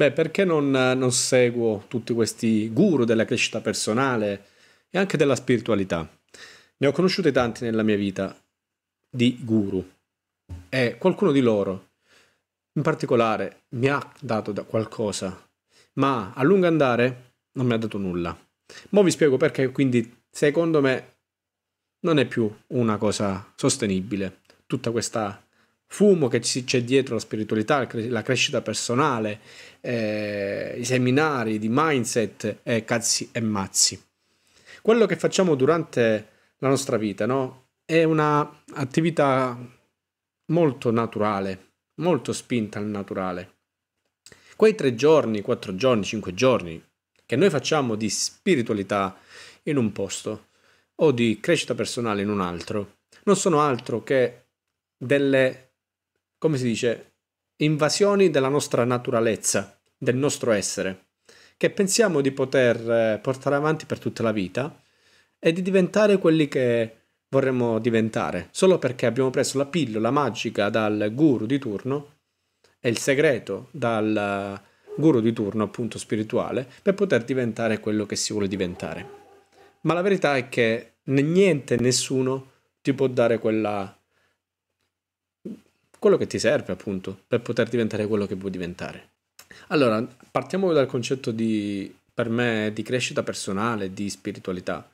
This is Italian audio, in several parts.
Beh, perché non, non seguo tutti questi guru della crescita personale e anche della spiritualità? Ne ho conosciuti tanti nella mia vita di guru e qualcuno di loro in particolare mi ha dato qualcosa, ma a lungo andare non mi ha dato nulla. Mo vi spiego perché, quindi secondo me non è più una cosa sostenibile. Tutta questa fumo che c'è dietro la spiritualità, la crescita personale, eh, i seminari di mindset e cazzi e mazzi. Quello che facciamo durante la nostra vita, no? È un'attività molto naturale, molto spinta al naturale. Quei tre giorni, quattro giorni, cinque giorni che noi facciamo di spiritualità in un posto o di crescita personale in un altro, non sono altro che delle, come si dice, invasioni della nostra naturalezza, del nostro essere, che pensiamo di poter eh, portare avanti per tutta la vita e di diventare quelli che vorremmo diventare, solo perché abbiamo preso la pillola magica dal guru di turno e il segreto dal guru di turno, appunto spirituale, per poter diventare quello che si vuole diventare. Ma la verità è che niente, nessuno ti può dare quella quello che ti serve appunto per poter diventare quello che vuoi diventare. Allora, partiamo dal concetto di per me di crescita personale, di spiritualità.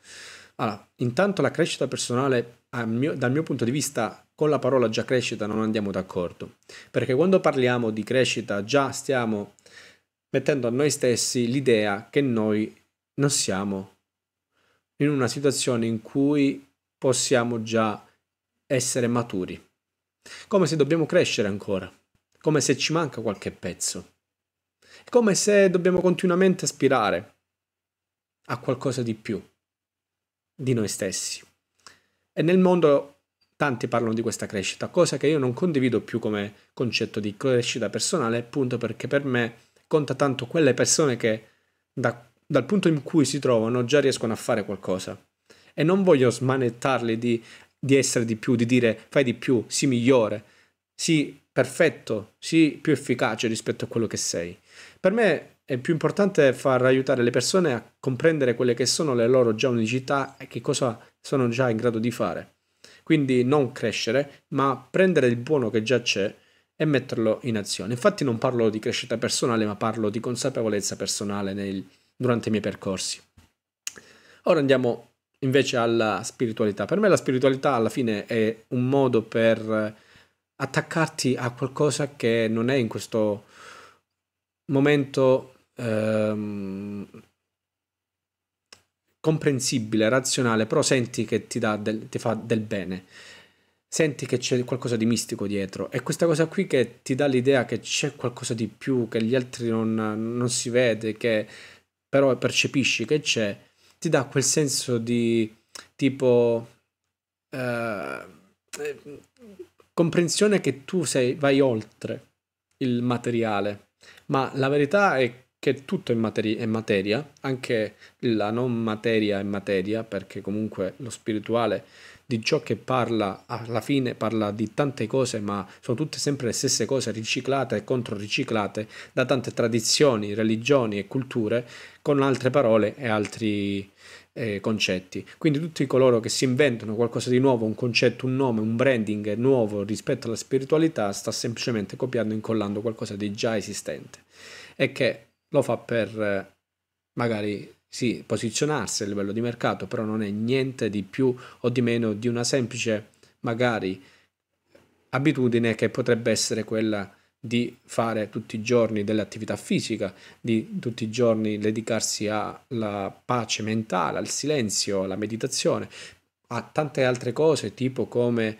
Allora, intanto la crescita personale, mio, dal mio punto di vista, con la parola già crescita non andiamo d'accordo, perché quando parliamo di crescita già stiamo mettendo a noi stessi l'idea che noi non siamo in una situazione in cui possiamo già essere maturi, come se dobbiamo crescere ancora, come se ci manca qualche pezzo, come se dobbiamo continuamente aspirare a qualcosa di più di noi stessi. E nel mondo tanti parlano di questa crescita, cosa che io non condivido più come concetto di crescita personale, appunto perché per me conta tanto quelle persone che da, dal punto in cui si trovano già riescono a fare qualcosa. E non voglio smanettarli di, di essere di più, di dire fai di più, sii migliore, sii perfetto, sii più efficace rispetto a quello che sei. Per me è più importante far aiutare le persone a comprendere quelle che sono le loro già unicità e che cosa sono già in grado di fare. Quindi non crescere, ma prendere il buono che già c'è e metterlo in azione. Infatti non parlo di crescita personale, ma parlo di consapevolezza personale nel, durante i miei percorsi. Ora andiamo invece alla spiritualità. Per me la spiritualità alla fine è un modo per attaccarti a qualcosa che non è in questo momento ehm, comprensibile, razionale, però senti che ti, del, ti fa del bene. Senti che c'è qualcosa di mistico dietro. E questa cosa qui che ti dà l'idea che c'è qualcosa di più, che gli altri non, non si vede, che però percepisci che c'è, ti dà quel senso di tipo eh, comprensione che tu sei, vai oltre il materiale. Ma la verità è che tutto è, materi- è materia, anche la non materia è materia, perché comunque lo spirituale di ciò che parla alla fine parla di tante cose, ma sono tutte sempre le stesse cose riciclate e controriciclate da tante tradizioni, religioni e culture con altre parole e altri eh, concetti. Quindi tutti coloro che si inventano qualcosa di nuovo, un concetto, un nome, un branding nuovo rispetto alla spiritualità, sta semplicemente copiando e incollando qualcosa di già esistente e che lo fa per eh, magari sì, posizionarsi a livello di mercato, però non è niente di più o di meno di una semplice magari abitudine che potrebbe essere quella di fare tutti i giorni dell'attività fisica, di tutti i giorni dedicarsi alla pace mentale, al silenzio, alla meditazione, a tante altre cose tipo come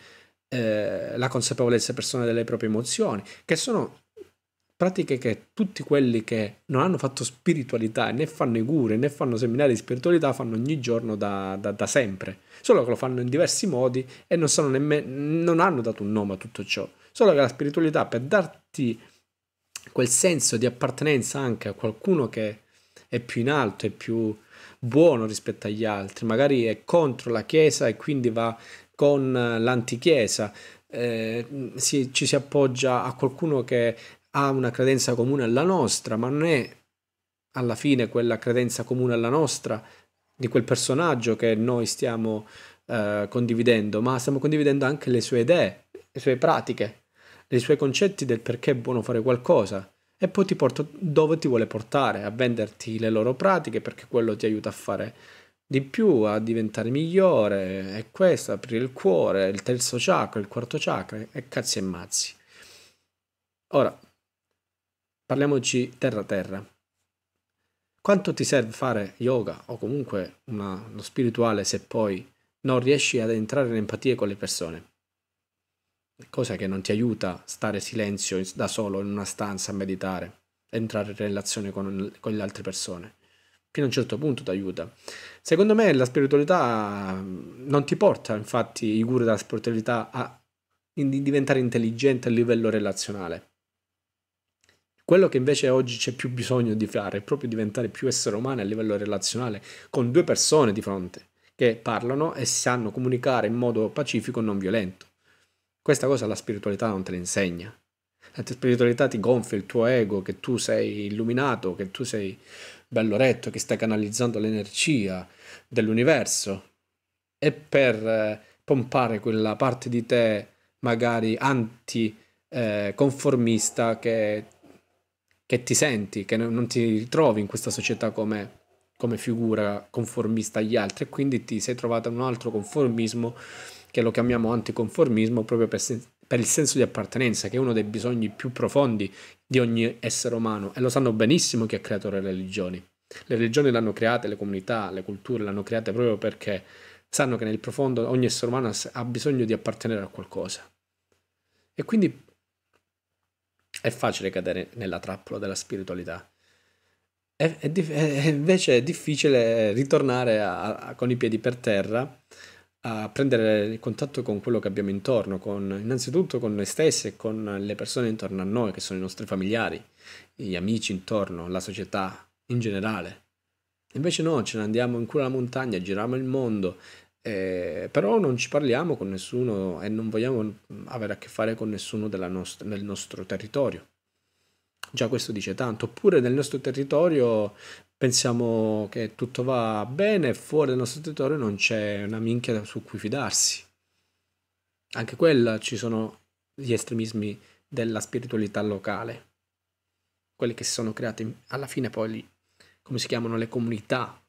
eh, la consapevolezza personale delle proprie emozioni, che sono pratiche che tutti quelli che non hanno fatto spiritualità, né fanno i guru, né fanno seminari di spiritualità, fanno ogni giorno da, da, da sempre. Solo che lo fanno in diversi modi e non, nemmeno, non hanno dato un nome a tutto ciò. Solo che la spiritualità, per darti quel senso di appartenenza anche a qualcuno che è più in alto, è più buono rispetto agli altri, magari è contro la Chiesa e quindi va con l'antichiesa, eh, si, ci si appoggia a qualcuno che ha una credenza comune alla nostra, ma non è alla fine quella credenza comune alla nostra di quel personaggio che noi stiamo eh, condividendo, ma stiamo condividendo anche le sue idee, le sue pratiche, i suoi concetti del perché è buono fare qualcosa. E poi ti porta dove ti vuole portare, a venderti le loro pratiche perché quello ti aiuta a fare di più, a diventare migliore, e questo, aprire il cuore, il terzo chakra, il quarto chakra, e cazzi e mazzi. Ora, parliamoci terra-terra. Quanto ti serve fare yoga o comunque una, uno spirituale se poi non riesci ad entrare in empatia con le persone? Cosa che non ti aiuta stare silenzio da solo in una stanza a meditare, entrare in relazione con, con le altre persone. Fino a un certo punto ti aiuta. Secondo me la spiritualità non ti porta, infatti, i guru della spiritualità a diventare intelligente a livello relazionale quello che invece oggi c'è più bisogno di fare è proprio diventare più essere umano a livello relazionale, con due persone di fronte che parlano e sanno comunicare in modo pacifico e non violento. Questa cosa la spiritualità non te la insegna. La spiritualità ti gonfia il tuo ego, che tu sei illuminato, che tu sei bello retto, che stai canalizzando l'energia dell'universo. E per eh, pompare quella parte di te magari anti-conformista eh, che che ti senti, che non ti ritrovi in questa società come, come figura conformista agli altri e quindi ti sei trovato in un altro conformismo che lo chiamiamo anticonformismo proprio per, per, il senso di appartenenza che è uno dei bisogni più profondi di ogni essere umano e lo sanno benissimo chi ha creato le religioni. Le religioni l'hanno create, le comunità, le culture l'hanno create proprio perché sanno che nel profondo ogni essere umano ha bisogno di appartenere a qualcosa. E quindi è facile cadere nella trappola della spiritualità. È, è, è invece è difficile ritornare a, a, con i piedi per terra a prendere il contatto con quello che abbiamo intorno, con, innanzitutto con noi stessi e con le persone intorno a noi, che sono i nostri familiari, gli amici intorno, la società in generale. Invece no, ce ne andiamo in quella montagna, giriamo il mondo, eh, però non ci parliamo con nessuno e non vogliamo avere a che fare con nessuno nost- nel nostro territorio. Già questo dice tanto. Oppure nel nostro territorio pensiamo che tutto va bene fuori dal nostro territorio non c'è una minchia su cui fidarsi. Anche quella ci sono gli estremismi della spiritualità locale, quelli che si sono creati alla fine poi, come si chiamano, le comunità,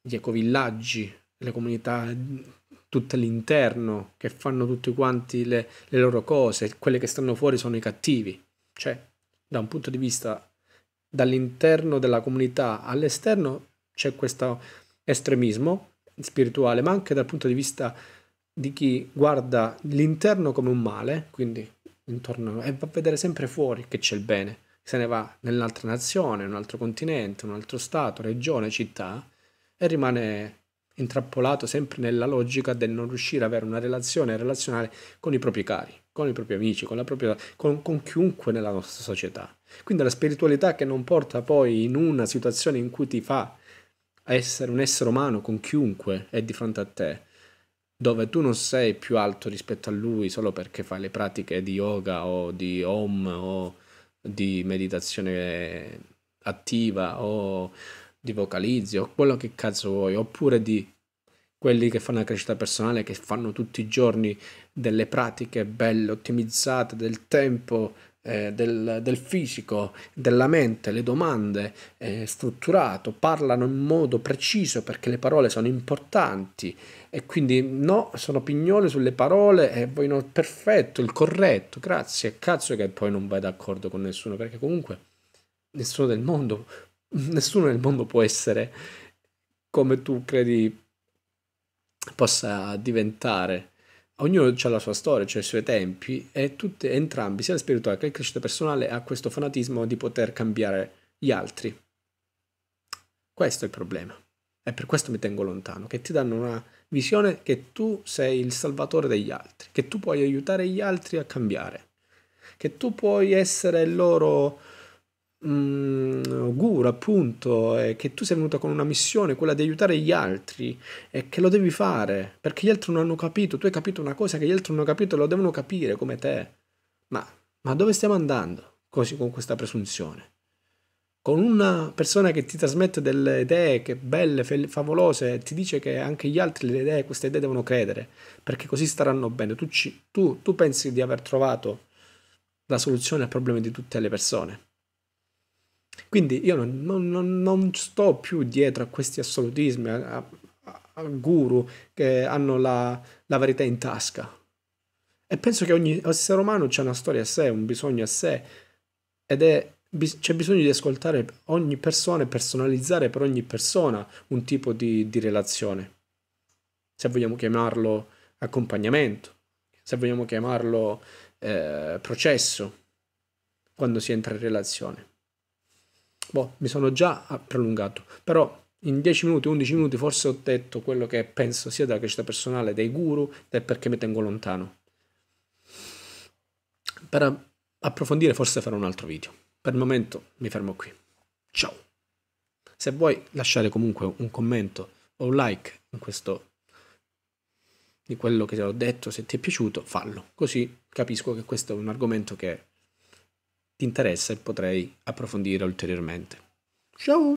gli ecovillaggi, le comunità tutte all'interno, che fanno tutti quanti le, le loro cose, quelle che stanno fuori sono i cattivi. Cioè, da un punto di vista dall'interno della comunità all'esterno c'è questo estremismo spirituale, ma anche dal punto di vista di chi guarda l'interno come un male, quindi intorno e va a vedere sempre fuori che c'è il bene. Se ne va nell'altra nazione, un altro continente, un altro stato, regione, città e rimane intrappolato sempre nella logica del non riuscire ad avere una relazione relazionale con i propri cari, con i propri amici, con, propria, con, con chiunque nella nostra società. Quindi la spiritualità che non porta poi in una situazione in cui ti fa essere un essere umano con chiunque è di fronte a te, dove tu non sei più alto rispetto a lui solo perché fai le pratiche di yoga o di om o di meditazione attiva o di vocalizzi o quello che cazzo vuoi, oppure di quelli che fanno la crescita personale, che fanno tutti i giorni delle pratiche belle, ottimizzate del tempo, eh, del, del, fisico, della mente, le domande, eh, strutturato, parlano in modo preciso perché le parole sono importanti. E quindi no, sono pignole sulle parole e vogliono perfetto, il corretto, grazie, cazzo che poi non vai d'accordo con nessuno perché comunque nessuno del mondo nessuno nel mondo può essere come tu credi possa diventare. Ognuno ha la sua storia, ha i suoi tempi e tutti, entrambi, sia la spirituale che la crescita personale, ha questo fanatismo di poter cambiare gli altri. Questo è il problema. E per questo mi tengo lontano, che ti danno una visione che tu sei il salvatore degli altri, che tu puoi aiutare gli altri a cambiare, che tu puoi essere il loro mm, guru appunto e che tu sei venuto con una missione, quella di aiutare gli altri e che lo devi fare perché gli altri non hanno capito, tu hai capito una cosa che gli altri non hanno capito e lo devono capire come te. Ma, ma dove stiamo andando? così con questa presunzione. Con una persona che ti trasmette delle idee che belle, favolose, ti dice che anche gli altri le idee, queste idee devono credere, perché così staranno bene. Tu, ci, tu, tu pensi di aver trovato la soluzione al problema di tutte le persone. Quindi io non, non, non sto più dietro a questi assolutismi, a, a, a guru che hanno la, la verità in tasca. E penso che ogni essere umano ha una storia a sé, un bisogno a sé, ed è c'è bisogno di ascoltare ogni persona e personalizzare per ogni persona un tipo di, di, relazione. Se vogliamo chiamarlo accompagnamento, se vogliamo chiamarlo eh, processo, quando si entra in relazione. Boh, mi sono già prolungato, però in 10 minuti, 11 minuti forse ho detto quello che penso sia della crescita personale dei guru e perché mi tengo lontano. Per approfondire forse farò un altro video. Per il momento mi fermo qui. Ciao. Se vuoi lasciare comunque un commento o un like in questo di quello che ti ho detto, se ti è piaciuto, fallo. Così capisco che questo è un argomento che ti interessa e potrei approfondire ulteriormente. Ciao!